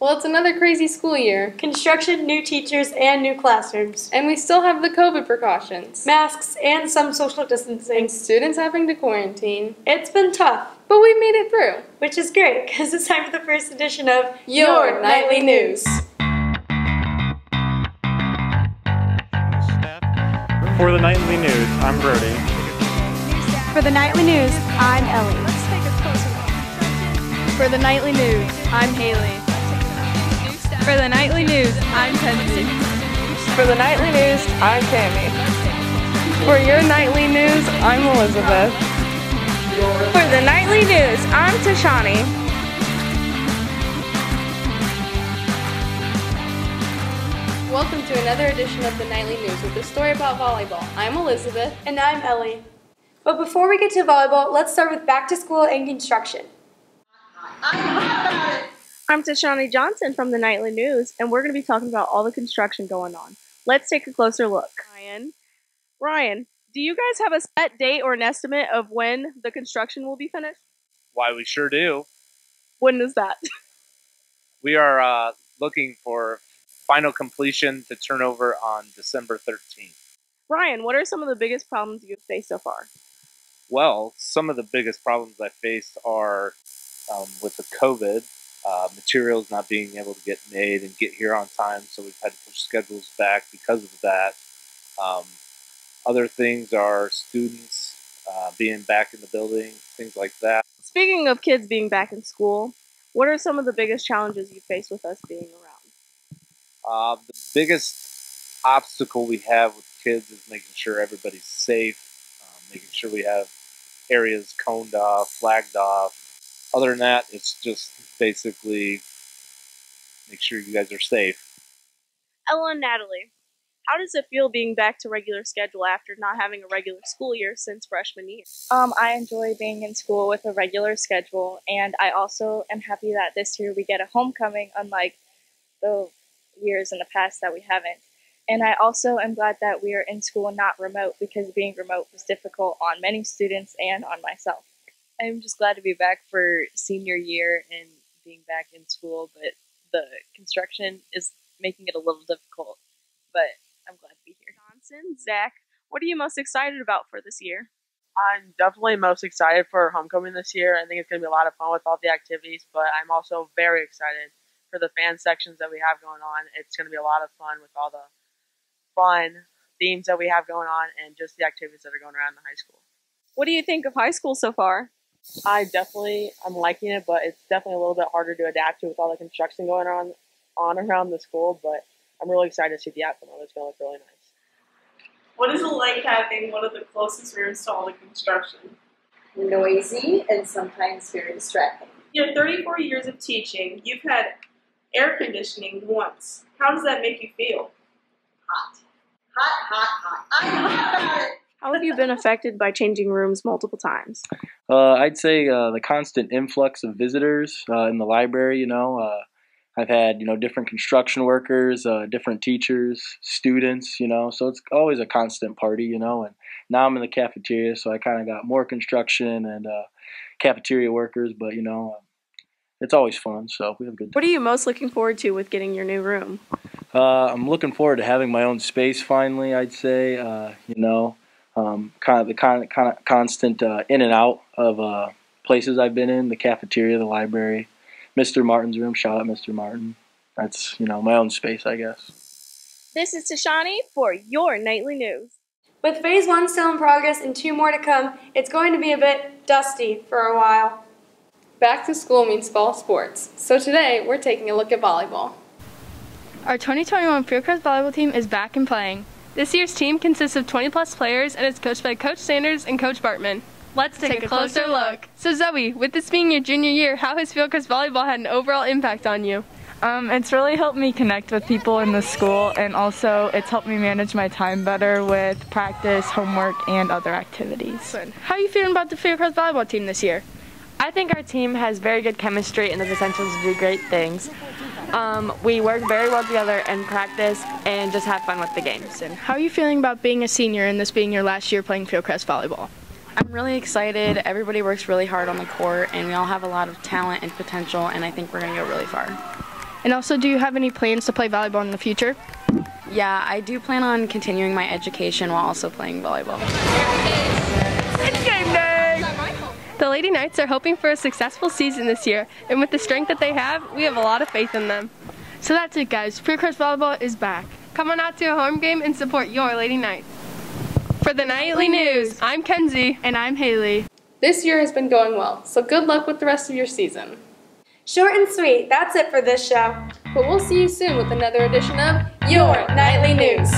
Well, it's another crazy school year, Construction, new teachers, and new classrooms. and we still have the COVID precautions. Masks and some social distancing. And students having to quarantine. It's been tough, But we made it through. which is great because it's time for the first edition of Your Knightly News. For the Knightly news, I'm Brody. For the Knightly news, I'm Ellie. For the Knightly news, I'm Haley. For the Knightly news, I'm Kenzie. For the Knightly news, I'm Tammy. For your Knightly news, I'm Elizabeth. For the Knightly news, I'm Tashani. Welcome to another edition of the Knightly News with a story about volleyball. I'm Elizabeth. And I'm Ellie. But before we get to volleyball, let's start with back to school and construction. I'm Tashani Johnson from the Knightly news, and we're going to be talking about all the construction going on. Let's take a closer look. Ryan, Ryan, do you guys have a set date or an estimate of when the construction will be finished? Why, we sure do. When is that? We are uh, looking for final completion to turn over on December 13th. Ryan, what are some of the biggest problems you've faced so far? Well, some of the biggest problems I faced are um, with the COVID, uh, materials not being able to get made and get here on time, so we've had to push schedules back because of that. Um, other things are students uh, being back in the building, things like that. Speaking of kids being back in school, what are some of the biggest challenges you face with us being around? Uh, the biggest obstacle we have with kids is making sure everybody's safe, um, making sure we have areas coned off, flagged off. Other than that, it's just basically make sure you guys are safe. Ella and Natalie, how does it feel being back to regular schedule after not having a regular school year since freshman year? Um, I enjoy being in school with a regular schedule, and I also am happy that this year we get a homecoming, unlike the years in the past that we haven't. And I also am glad that we are in school, not remote, because being remote was difficult on many students and on myself. I'm just glad to be back for senior year and being back in school, but the construction is making it a little difficult. But I'm glad to be here. Johnson, Zach, what are you most excited about for this year? I'm definitely most excited for homecoming this year. I think it's going to be a lot of fun with all the activities, but I'm also very excited for the fan sections that we have going on. It's going to be a lot of fun with all the fun themes that we have going on and just the activities that are going around the high school. What do you think of high school so far? I definitely I'm liking it, but it's definitely a little bit harder to adapt to with all the construction going on on around the school. But I'm really excited to see the outcome of it. It's going to look really nice. What is it like having one of the closest rooms to all the construction? noisy and sometimes very distracting. Your 34 years of teaching, you've had air conditioning once. How does that make you feel? Hot. Hot, hot, hot. I'm hot about it. How have you been affected by changing rooms multiple times? Uh, I'd say uh, the constant influx of visitors uh, in the library. You know, uh, I've had you know different construction workers, uh, different teachers, students. You know, so it's always a constant party. You know, and now I'm in the cafeteria, so I kind of got more construction and uh, cafeteria workers. But you know, it's always fun. So we have a good. What are you most looking forward to with getting your new room? I'm looking forward to having my own space finally. I'd say. you know. Um, kind of the kind of, kind of constant uh, in and out of uh, places I've been in, the cafeteria, the library, Mr. Martin's room. Shout out Mr. Martin. That's you know my own space, I guess. This is Tashani for your Knightly news. With phase one still in progress and two more to come, it's going to be a bit dusty for a while. Back to school means fall sports. So today, we're taking a look at volleyball. Our 2021 Fieldcrest volleyball team is back and playing. This year's team consists of 20 plus players and is coached by Coach Sanders and Coach Bartman. Let's take, Take a closer look. So Zoe, with this being your junior year, how has field Fieldcrest volleyball had an overall impact on you? Um, it's really helped me connect with people in the school, and also it's helped me manage my time better with practice, homework, and other activities. How are you feeling about the Fieldcrest volleyball team this year? I think our team has very good chemistry and the potential to do great things. Um, we work very well together and practice and just have fun with the games. And how are you feeling about being a senior and this being your last year playing Fieldcrest volleyball? I'm really excited. Everybody works really hard on the court, and we all have a lot of talent and potential, and I think we're going to go really far. And also, do you have any plans to play volleyball in the future? Yeah, I do plan on continuing my education while also playing volleyball. Lady Knights are hoping for a successful season this year, and with the strength that they have, we have a lot of faith in them. So that's it, guys. Fieldcrest Volleyball is back. Come on out to a home game and support your Lady Knights. For the Knightly News, I'm Kenzie. And I'm Haley. This year has been going well, so good luck with the rest of your season. Short and sweet, that's it for this show. But we'll see you soon with another edition of Your Knightly News.